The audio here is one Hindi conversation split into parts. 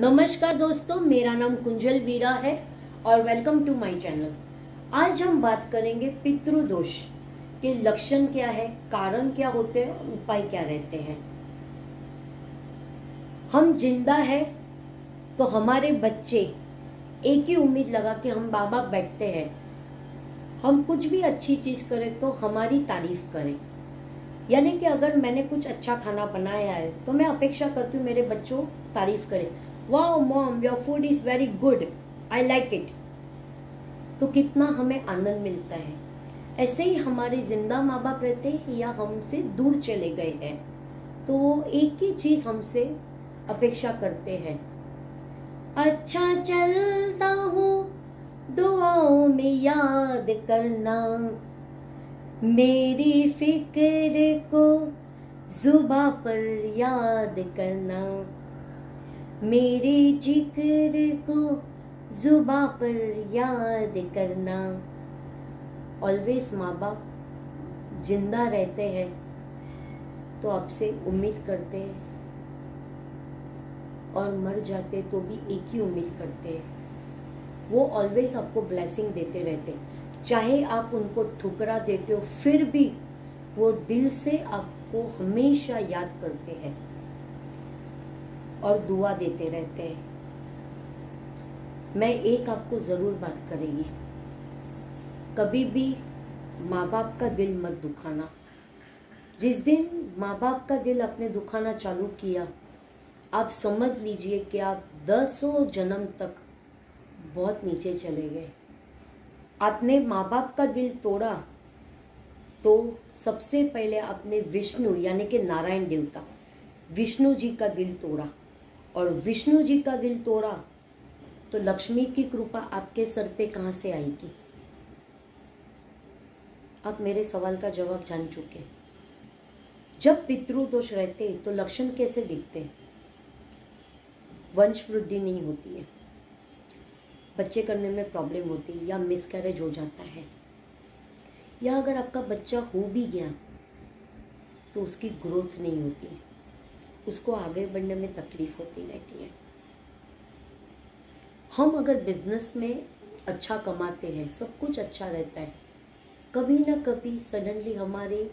नमस्कार दोस्तों, मेरा नाम कुंजल वीरा है और वेलकम टू माय चैनल आज हम बात करेंगे पितृदोष के लक्षण क्या है, कारण क्या होते हैं उपाय क्या रहते हैं। हम ज़िंदा है तो हमारे बच्चे एक ही उम्मीद लगा के हम बाबा बैठते हैं। हम कुछ भी अच्छी चीज़ करें तो हमारी तारीफ़ करें। यानी कि अगर मैंने कुछ अच्छा खाना बनाया है तो मैं अपेक्षा करती हूँ मेरे बच्चों तारीफ़ करें। Wow mom your food is very good I like it तो कितना हमें आनंद मिलता है। ऐसे ही हमारे ज़िंदा माँ बाप रहते हैं या हमसे दूर चले गए हैं। तो वो एक ही चीज़ हमसे अपेक्षा करते हैं। अच्छा चलता हूँ, दुआओं में याद करना। मेरी फ़िक्र को जुबा पर याद करना। मेरे ज़िक्र को जुबा पर याद करना। ऑलवेज माँ बाप ज़िंदा रहते हैं तो आपसे उम्मीद करते हैं। और मर जाते तो भी एक ही उम्मीद करते हैं। वो ऑलवेज आपको ब्लेसिंग देते रहते हैं। चाहे आप उनको ठुकरा देते हो, फिर भी वो दिल से आपको हमेशा याद करते हैं। और दुआ देते रहते हैं। मैं एक आपको ज़रूर बात करेंगी। कभी भी माँ बाप का दिल मत दुखाना। जिस दिन माँ बाप का दिल अपने दुखाना चालू किया, आप समझ लीजिए कि आप दसों जन्म तक बहुत नीचे चले गए। आपने माँ बाप का दिल तोड़ा तो सबसे पहले आपने विष्णु, यानी कि नारायण देवता, विष्णु जी का दिल तोड़ा। और विष्णु जी का दिल तोड़ा तो लक्ष्मी की कृपा आपके सर पे कहाँ से आएगी? आप मेरे सवाल का जवाब जान चुके जब पितृदोष रहते तो लक्षण कैसे दिखते? वंश वृद्धि नहीं होती है। बच्चे करने में प्रॉब्लम होती है या मिसकैरेज हो जाता है। या अगर आपका बच्चा हो भी गया तो उसकी ग्रोथ नहीं होती है। उसको आगे बढ़ने में तकलीफ़ होती रहती है। हम अगर बिज़नेस में अच्छा कमाते हैं, सब कुछ अच्छा रहता है, कभी ना कभी सडनली हमारे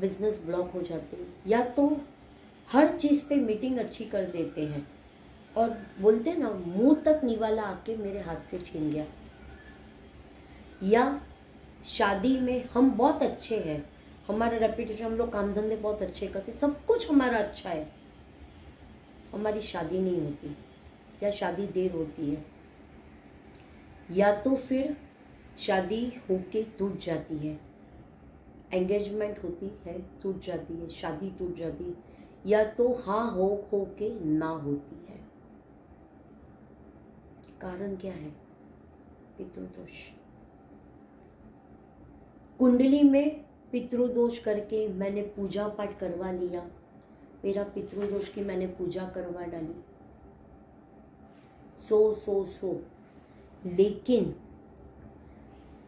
बिज़नेस ब्लॉक हो जाते हैं। या तो हर चीज़ पे मीटिंग अच्छी कर देते हैं और बोलते ना, मुँह तक निवाला आके मेरे हाथ से छीन गया। या शादी में हम बहुत अच्छे हैं हमारा रेपुटेशन हम लोग काम धंधे बहुत अच्छे करते सब कुछ हमारा अच्छा है। हमारी शादी नहीं होती। या शादी देर होती है। या तो फिर शादी होके टूट जाती है। एंगेजमेंट होती है, टूट जाती है, शादी टूट जाती है। या तो हाँ हो हो के ना होती है। कारण क्या है? पितृदोष। कुंडली में पितृदोष करके मैंने पूजा पाठ करवा लिया। मेरा पितृदोष की मैंने पूजा करवा डाली। सो सो सो। लेकिन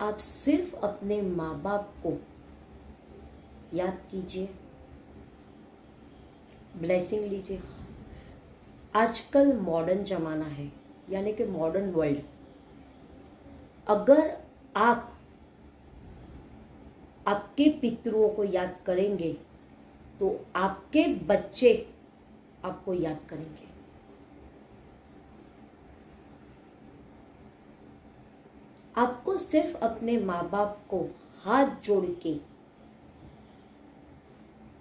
आप सिर्फ़ अपने माँ बाप को याद कीजिए। ब्लेसिंग लीजिए। आजकल मॉडर्न जमाना है, यानी कि मॉडर्न वर्ल्ड अगर आप आपके पितरों को याद करेंगे तो आपके बच्चे आपको याद करेंगे। आपको सिर्फ़ अपने माँ बाप को हाथ जोड़ के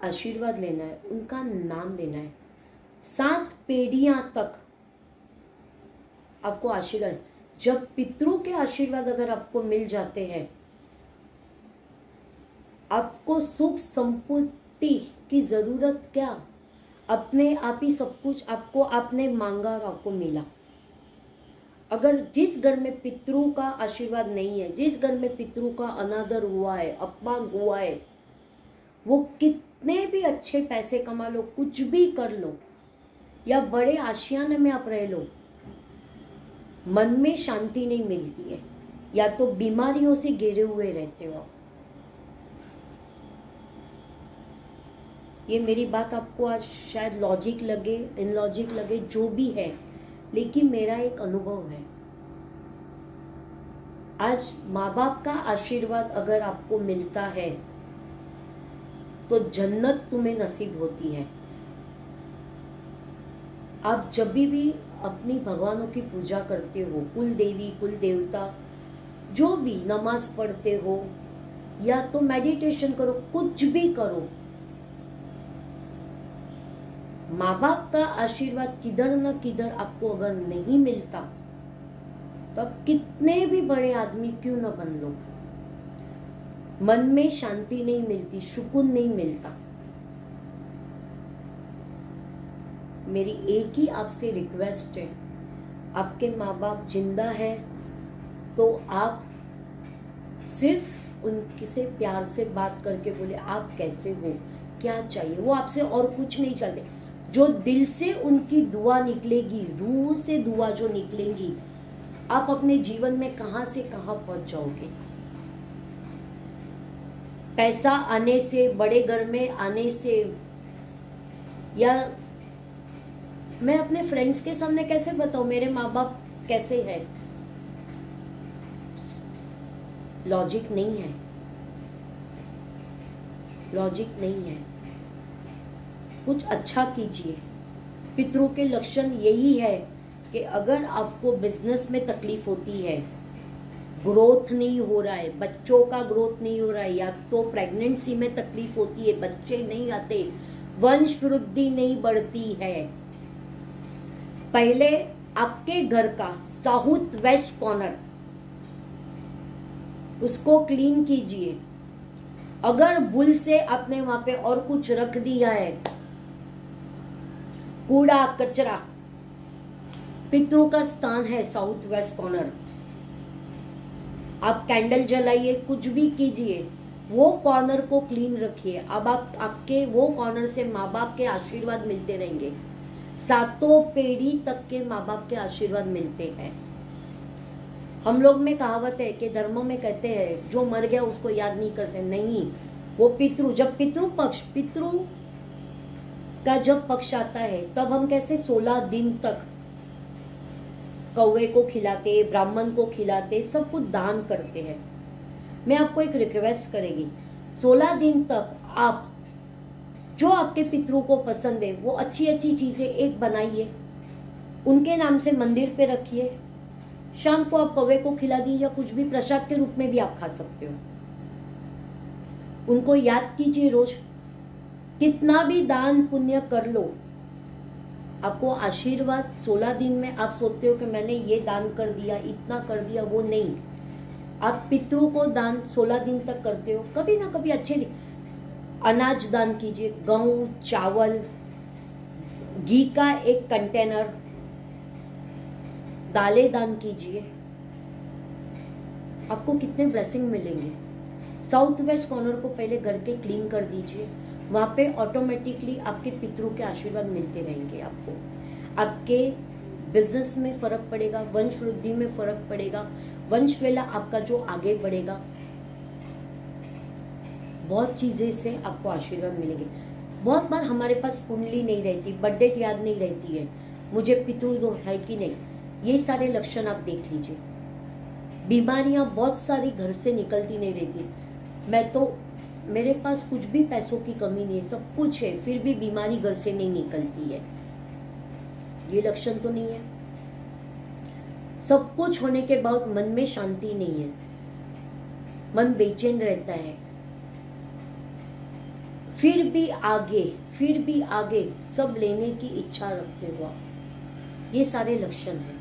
आशीर्वाद लेना है, उनका नाम लेना है। सात पीढ़ियाँ तक आपको आशीर्वाद, जब पितरों के आशीर्वाद अगर आपको मिल जाते हैं आपको सुख संपत्ति की ज़रूरत क्या? अपने आप ही सब कुछ आपको आपने मांगा और आपको मिला। अगर जिस घर में पितरों का आशीर्वाद नहीं है, जिस घर में पितरों का अनादर हुआ है, अपमान हुआ है, वो कितने भी अच्छे पैसे कमा लो, कुछ भी कर लो, या बड़े आशियाने में आप रह लो, मन में शांति नहीं मिलती है। या तो बीमारियों से घिरे हुए रहते हो आप। ये मेरी बात आपको आज शायद लॉजिक लगे इन लॉजिक लगे, जो भी है, लेकिन मेरा एक अनुभव है। आज माँ बाप का आशीर्वाद अगर आपको मिलता है तो जन्नत तुम्हें नसीब होती है। आप जब भी अपनी भगवानों की पूजा करते हो कुल देवी कुल देवता जो भी नमाज़ पढ़ते हो, या तो मेडिटेशन करो, कुछ भी करो माँ बाप का आशीर्वाद किधर न किधर आपको अगर नहीं मिलता तो आप कितने भी बड़े आदमी क्यों न बन लो। मन में शांति नहीं मिलती, सुकून नहीं मिलता। मेरी एक ही आपसे रिक्वेस्ट है, आपके माँ बाप ज़िंदा है तो आप सिर्फ़ उनके से प्यार से बात करके बोले, आप कैसे हो, क्या चाहिए? वो आपसे और कुछ नहीं चाहते। जो दिल से उनकी दुआ निकलेगी, रूह से दुआ जो निकलेंगी, आप अपने जीवन में कहाँ से कहाँ पहुँच जाओगे? पैसा आने से, बड़े घर में आने से, या मैं अपने फ्रेंड्स के सामने कैसे बताऊँ? मेरे माँ बाप कैसे है? लॉजिक नहीं है। लॉजिक नहीं है। कुछ अच्छा कीजिए। पितरों के लक्षण यही है कि अगर आपको बिज़नेस में तकलीफ़ होती है ग्रोथ नहीं हो रहा है, बच्चों का ग्रोथ नहीं हो रहा है, या तो प्रेगनेंसी में तकलीफ़ होती है, बच्चे नहीं आते वंश वृद्धि नहीं बढ़ती है। पहले आपके घर का साउथ वेस्ट कॉर्नर उसको क्लीन कीजिए। अगर भूल से आपने वहाँ पे और कुछ रख दिया है कूड़ा कचरा। पितरों का स्थान है साउथ वेस्ट कॉर्नर आप कैंडल जलाइए, कुछ भी कीजिए, वो कॉर्नर को क्लीन रखिए। अब आप, आपके वो कॉर्नर से माँ बाप के आशीर्वाद मिलते रहेंगे। सातों पीढ़ी तक के माँ बाप के आशीर्वाद मिलते हैं। हम लोग में कहावत है कि धर्मों में कहते हैं, जो मर गया उसको याद नहीं करते। नहीं, वो पितृ, जब पितृ पक्ष पितृ का जब पक्ष आता है, तब हम कैसे सोलह दिन तक कौवे को खिलाते, ब्राह्मण को खिलाते, सब कुछ दान करते हैं। मैं आपको एक रिक्वेस्ट करेगी, सोलह दिन तक आप, जो आपके पितरों को पसंद है, वो अच्छी अच्छी चीज़ें एक बनाइए, उनके नाम से मंदिर पे रखिए, शाम को आप कौवे को खिला दी या कुछ भी प्रसाद के रूप में भी आप खा सकते हो। उनको याद कीजिए रोज कितना भी दान पुण्य कर लो, आपको आशीर्वाद सोलह दिन में आप सोचते हो कि मैंने ये दान कर दिया, इतना कर दिया, वो नहीं। आप पितरों को दान सोलह दिन तक करते हो, कभी ना कभी अच्छे अनाज दान कीजिए, गेहूँ, चावल, घी का एक कंटेनर दालें दान कीजिए। आपको कितने ब्लेसिंग मिलेंगे। साउथ वेस्ट कॉर्नर को पहले घर के क्लीन कर दीजिए। वहाँ पे ऑटोमेटिकली आपके पितरों के आशीर्वाद मिलते रहेंगे आपको। आपके बिज़नेस में फ़र्क पड़ेगा वंश वृद्धि में फ़र्क पड़ेगा वंश वेला आपका जो आगे बढ़ेगा, बहुत चीज़ें से आपको आशीर्वाद मिलेंगे। बहुत बार हमारे पास कुंडली नहीं रहती बर्थडे याद नहीं रहती है, मुझे पितृ है कि नहीं, ये सारे लक्षण आप देख लीजिए। बीमारियाँ बहुत सारी घर से निकलती नहीं रहती। मैं तो मेरे पास कुछ भी पैसों की कमी नहीं है सब कुछ है, फिर भी बीमारी घर से नहीं निकलती है। ये लक्षण तो नहीं है। सब कुछ होने के बाद मन में शांति नहीं है। मन बेचैन रहता है। फिर भी आगे, फिर भी आगे सब लेने की इच्छा रखते हुआ ये सारे लक्षण हैं।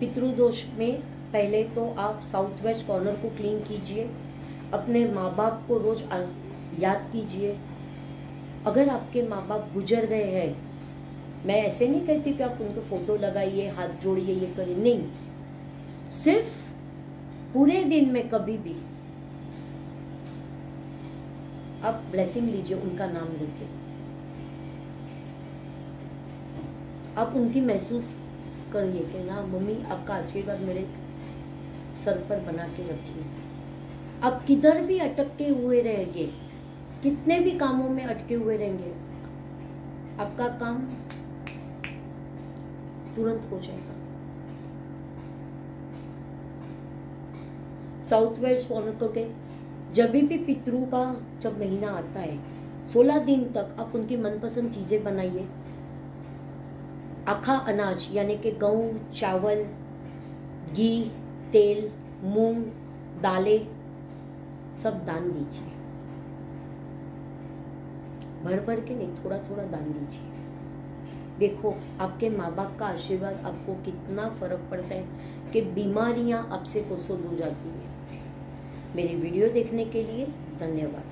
पितृदोष में पहले तो आप साउथ वेस्ट कॉर्नर को क्लीन कीजिए, अपने माँ बाप को रोज याद कीजिए। अगर आपके माँ बाप गुजर गए हैं, मैं ऐसे नहीं कहती कि आप उनको फ़ोटो लगाइए, हाथ जोड़िए, ये करिए, नहीं। सिर्फ़ पूरे दिन में कभी भी आप ब्लेसिंग लीजिए उनका नाम लेके। आप उनकी महसूस करिए कि ना, मम्मी, आपका आशीर्वाद मेरे सर पर बना के रखिए अब किधर भी अटकते हुए रहेंगे, कितने भी कामों में अटके हुए रहेंगे, आपका काम तुरंत हो जाएगा। साउथ वेस्ट फॉलो करके जब भी पितरों का जब महीना आता है, सोलह दिन तक आप उनकी मनपसंद चीज़ें बनाइए। आखा अनाज, यानी कि गेहूँ चावल, घी तेल, मूंग, दालें, सब दान दीजिए। भर भर के नहीं थोड़ा थोड़ा दान दीजिए। देखो, आपके माँ बाप का आशीर्वाद आपको कितना फ़र्क पड़ता है कि बीमारियाँ आपसे कोसों दूर जाती हैं। मेरी वीडियो देखने के लिए धन्यवाद।